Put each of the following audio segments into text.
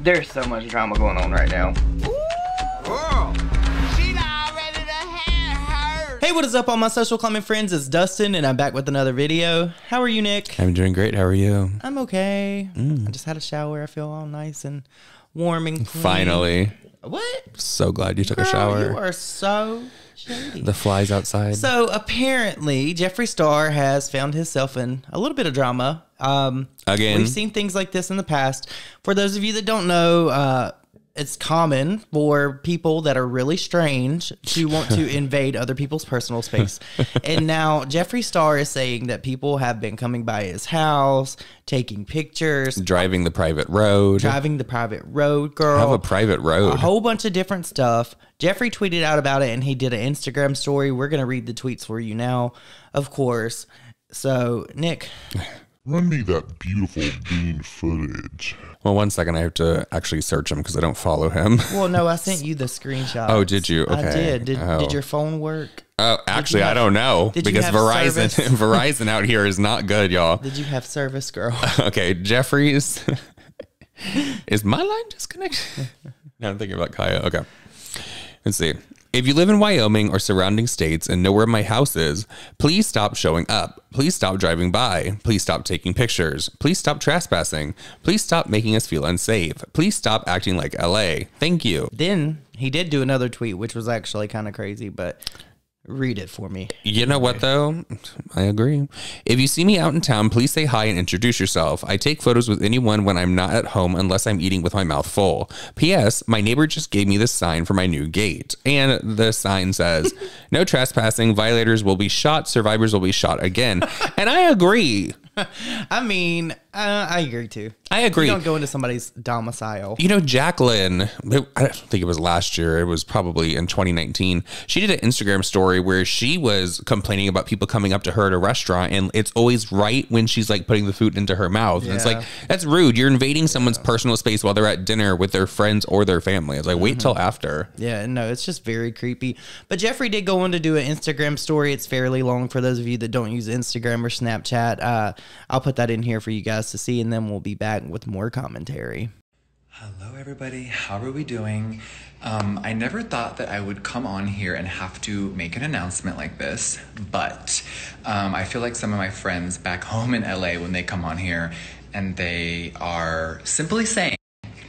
There's so much drama going on right now. Hey, what is up, all my social climbing friends? It's Dustin, and I'm back with another video. How are you, Nick? I'm doing great. How are you? I'm okay. Mm. I just had a shower. I feel all nice and warm and clean. Finally. What? So glad you took Girl, a shower. You are so shady. the flies outside. So apparently, Jeffree Star has found himself in a little bit of drama. Um, Again. we've seen things like this in the past. For those of you that don't know, uh, it's common for people that are really strange to want to invade other people's personal space. and now Jeffree Star is saying that people have been coming by his house, taking pictures, Driving the private road. driving the private road, girl Have a private road. a whole bunch of different stuff. Jeffree tweeted out about it and he did an Instagram story. We're going to read the tweets for you now, of course. So, Nick, Run me that beautiful bean footage. well, one second. I have to actually search him because I don't follow him. well, no, I sent you the screenshot. Oh, did you? I did. Did, Oh. did your phone work? Oh, actually, I don't know because Verizon? Verizon out here is not good, y'all. Did you have service, girl? Okay, Jeffries. is my line disconnected? no, I'm thinking about Kaya. Okay. Let's see. If you live in Wyoming or surrounding states and know where my house is, please stop showing up. Please stop driving by. Please stop taking pictures. Please stop trespassing. Please stop making us feel unsafe. Please stop acting like LA. Thank you. then he did do another tweet, which was actually kind of crazy, but read it for me. You know what though? I agree. If you see me out in town, please say hi and introduce yourself. I take photos with anyone when I'm not at home unless I'm eating with my mouth full. P.S. My neighbor just gave me this sign for my new gate. And the sign says, No trespassing, violators will be shot, survivors will be shot again. And I agree. I mean, uh, I agree too. I agree. You don't go into somebody's domicile. You know, Jaclyn, I don't think it was last year. It was probably in 2019. She did an Instagram story where she was complaining about people coming up to her at a restaurant, and it's always right when she's like putting the food into her mouth. And it's like, that's rude. You're invading someone's personal space while they're at dinner with their friends or their family. It's like, wait till after. Yeah, no, it's just very creepy. But Jeffree did go on to do an Instagram story. It's fairly long for those of you that don't use Instagram or Snapchat. Uh, I'll put that in here for you guys to see, and then we'll be back with more commentary. Hello, everybody. How are we doing? Um, I never thought that I would come on here and have to make an announcement like this, but um, I feel like some of my friends back home in LA when they come on here and they are simply saying,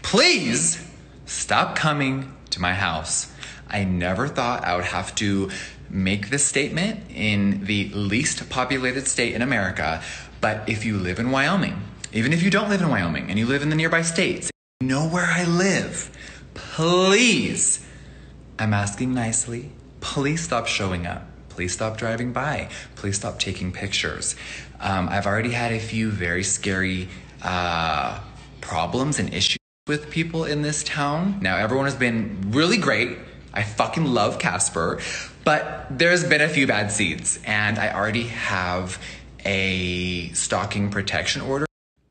please stop coming to my house. I never thought I would have to make this statement in the least populated state in America, but if you live in Wyoming, even if you don't live in Wyoming and you live in the nearby states, you know where I live, please, I'm asking nicely, please stop showing up. Please stop driving by. Please stop taking pictures. Um, I've already had a few very scary uh, problems and issues with people in this town. Now, everyone has been really great. I fucking love Casper, but there's been a few bad seeds, and I already have a stalking protection order.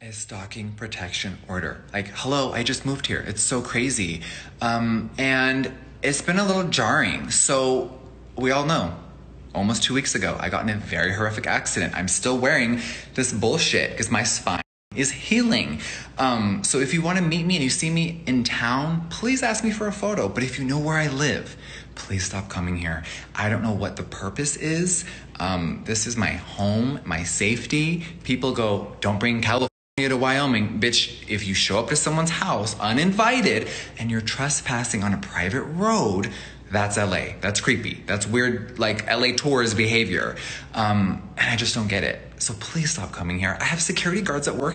A stalking protection order. Like, hello, I just moved here. It's so crazy. Um, and it's been a little jarring. So, we all know almost two weeks ago, I got in a very horrific accident. I'm still wearing this bullshit because my spine is healing. Um, so if you want to meet me and you see me in town, please ask me for a photo. But if you know where I live, please stop coming here. I don't know what the purpose is. Um, this is my home, my safety. People go, don't bring California to Wyoming. Bitch, if you show up to someone's house uninvited and you're trespassing on a private road, that's LA. That's creepy. That's weird, like LA tourist behavior. Um, and I just don't get it. So please stop coming here. I have security guards at work.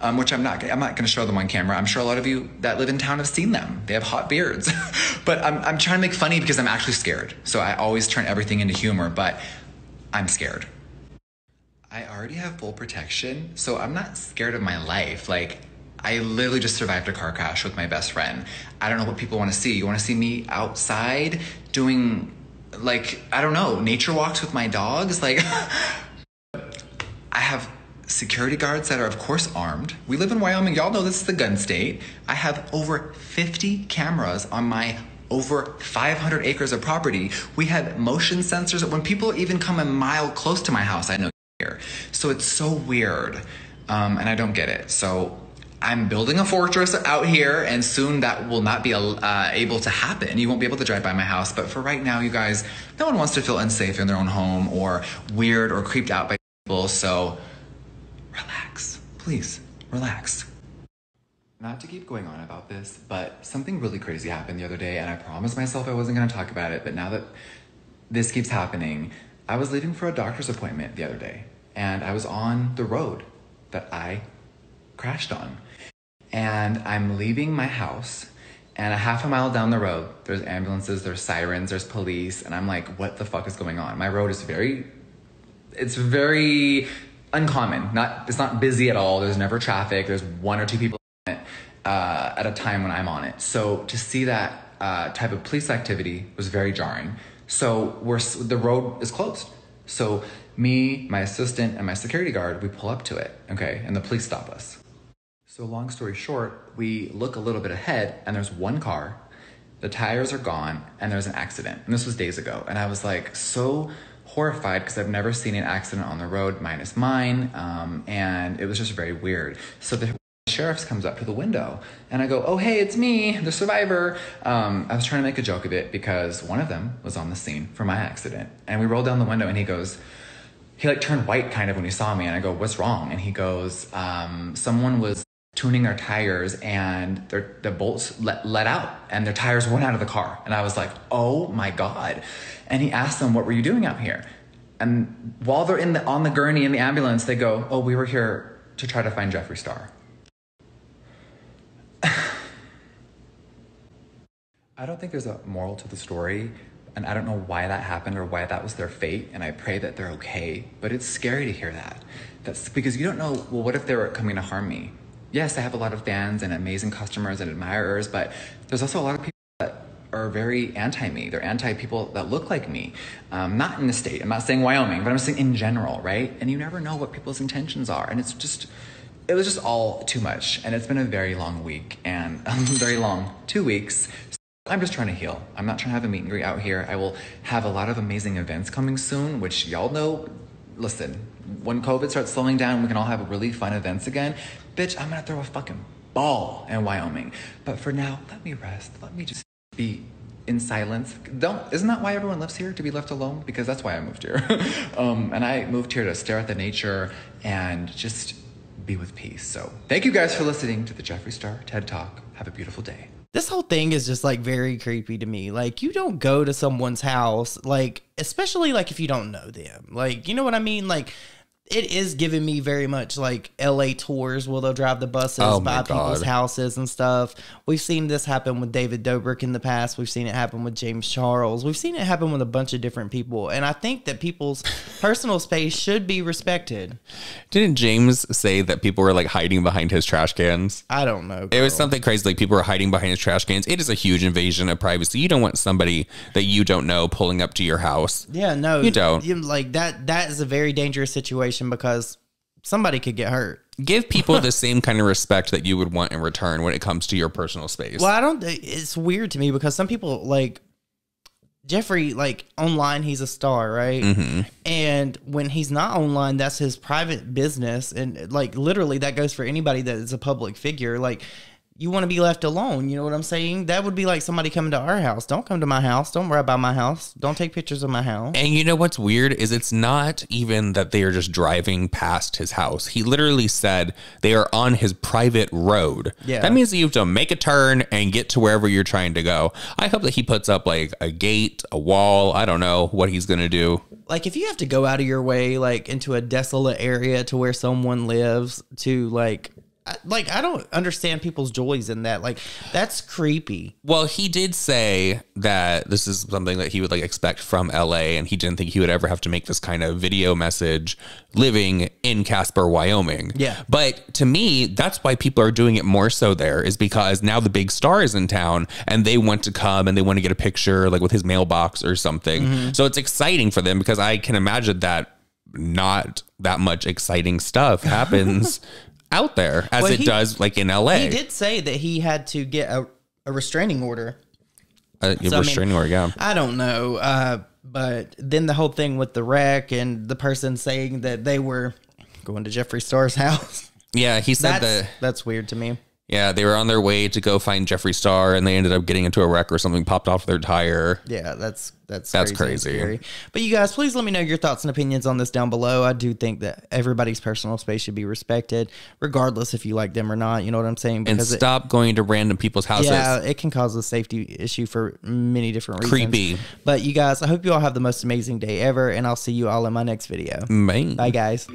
Um, which I'm not. I'm not going to show them on camera. I'm sure a lot of you that live in town have seen them. They have hot beards, but I'm I'm trying to make funny because I'm actually scared. So I always turn everything into humor, but I'm scared. I already have full protection, so I'm not scared of my life. Like, I literally just survived a car crash with my best friend. I don't know what people want to see. You want to see me outside doing, like, I don't know, nature walks with my dogs? Like, I have security guards that are, of course, armed. We live in Wyoming. Y'all know this is the gun state. I have over 50 cameras on my over 500 acres of property. We have motion sensors. When people even come a mile close to my house, I know. So it's so weird. Um, and I don't get it. So I'm building a fortress out here, and soon that will not be uh, able to happen. You won't be able to drive by my house. But for right now, you guys, no one wants to feel unsafe in their own home or weird or creeped out by people. So relax, please, relax. Not to keep going on about this, but something really crazy happened the other day, and I promised myself I wasn't going to talk about it. But now that this keeps happening, I was leaving for a doctor's appointment the other day, and I was on the road that I crashed on. And I'm leaving my house, and a half a mile down the road, there's ambulances, there's sirens, there's police, and I'm like, what the fuck is going on? My road is very, it's very uncommon. Not, it's not busy at all. There's never traffic. There's one or two people it, uh, at a time when I'm on it. So to see that uh, type of police activity was very jarring. So we're the road is closed. So me, my assistant, and my security guard, we pull up to it, okay, and the police stop us. So long story short, we look a little bit ahead, and there's one car, the tires are gone, and there's an accident. And this was days ago, and I was like so horrified because I've never seen an accident on the road minus mine, um, and it was just very weird. So the sheriff comes up to the window and I go, Oh, hey, it's me, the survivor. Um, I was trying to make a joke of it because one of them was on the scene for my accident. And we rolled down the window and he goes, he like turned white kind of when he saw me and I go, What's wrong? And he goes, um, Someone was tuning their tires and their the bolts let, let out and their tires went out of the car. And I was like, Oh my God. And he asked them, What were you doing out here? And while they're in the on the gurney in the ambulance, they go, Oh, we were here to try to find Jeffree Star. I don't think there's a moral to the story, and I don't know why that happened or why that was their fate, and I pray that they're okay. But it's scary to hear that. That's because you don't know, well, what if they were coming to harm me? Yes, I have a lot of fans and amazing customers and admirers, but there's also a lot of people that are very anti me. They're anti people that look like me. Um, not in the state, I'm not saying Wyoming, but I'm saying in general, right? And you never know what people's intentions are. And it's just, it was just all too much. And it's been a very long week and very long two weeks. I'm just trying to heal. I'm not trying to have a meet and greet out here. I will have a lot of amazing events coming soon, which y'all know. Listen, when COVID starts slowing down, we can all have really fun events again. Bitch, I'm gonna throw a fucking ball in Wyoming. But for now, let me rest. Let me just be in silence. Don't. Isn't that why everyone lives here to be left alone? Because that's why I moved here. um, and I moved here to stare at the nature and just be with peace. So thank you guys for listening to the Jeffree Star TED Talk. Have a beautiful day. This whole thing is just like very creepy to me. Like you don't go to someone's house, like especially like if you don't know them. Like you know what I mean? Like it is giving me very much like LA tours where they'll drive the buses Oh by my people's houses and stuff. We've seen this happen with David Dobrik in the past. We've seen it happen with James Charles. We've seen it happen with a bunch of different people. And I think that people's personal space should be respected. Didn't James say that people were like hiding behind his trash cans? I don't know. It was something crazy, like people were hiding behind his trash cans. It is a huge invasion of privacy. You don't want somebody that you don't know pulling up to your house. Yeah, no. You don't. like that that is a very dangerous situation because somebody could get hurt. Give people the same kind of respect that you would want in return when it comes to your personal space. Well, I don't. It's weird to me because some people like Jeffree, like online, he's a star, right? Mm-hmm. And when he's not online, that's his private business, and like literally, that goes for anybody that is a public figure. Like, you want to be left alone. You know what I'm saying? That would be like somebody coming to our house. Don't come to my house. Don't ride by my house. Don't take pictures of my house. And you know what's weird is it's not even that they are just driving past his house. He literally said they are on his private road. Yeah. That means that you have to make a turn and get to wherever you're trying to go. I hope that he puts up like a gate, a wall. I don't know what he's going to do. like if you have to go out of your way like into a desolate area to where someone lives to like like I don't understand people's joys in that. Like that's creepy. Well, he did say that this is something that he would like expect from LA and he didn't think he would ever have to make this kind of video message living in Casper, Wyoming. Yeah. But to me, that's why people are doing it more so there is because now the big star is in town and they want to come and they want to get a picture like with his mailbox or something. Mm-hmm. So it's exciting for them because I can imagine that not that much exciting stuff happens out there as Well, it he- does like in LA. He did say that he had to get a, a restraining order. Uh, So, I mean, restraining order, yeah. I don't know. Uh, but then the whole thing with the wreck and the person saying that they were going to Jeffree Star's house. Yeah, he said That's that. that's weird to me. Yeah, they were on their way to go find Jeffree Star, and they ended up getting into a wreck or something popped off their tire. Yeah, that's that's That's crazy. crazy. But you guys, please let me know your thoughts and opinions on this down below. I do think that everybody's personal space should be respected, regardless if you like them or not. You know what I'm saying? And it- stop going to random people's houses. yeah, it can cause a safety issue for many different reasons. Creepy. But you guys, I hope you all have the most amazing day ever, and I'll see you all in my next video. Man. Bye, guys.